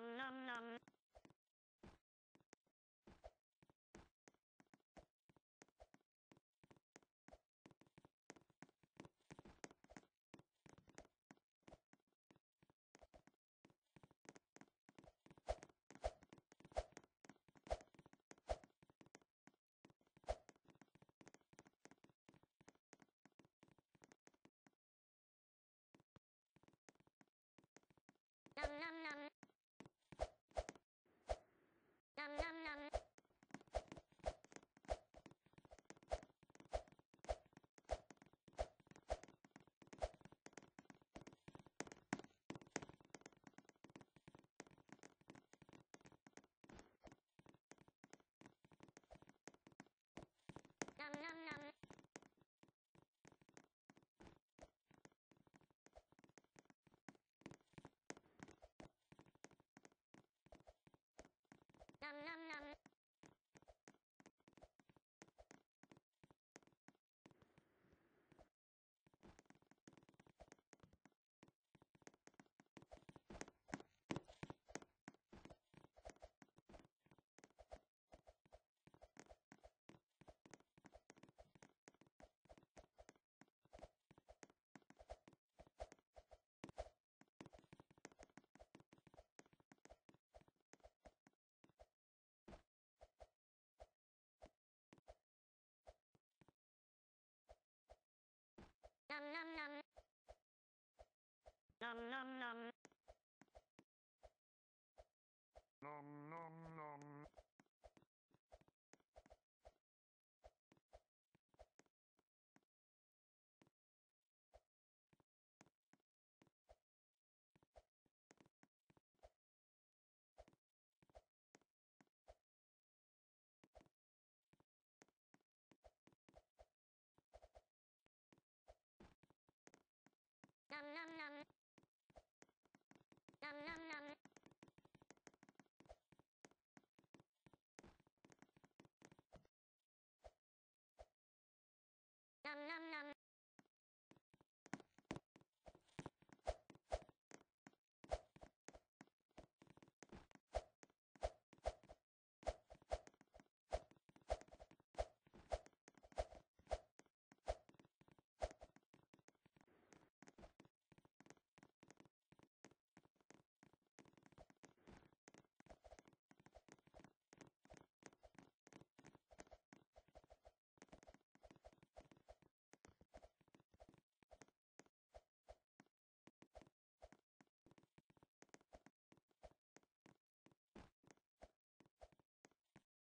nom. Nom nom Nom nom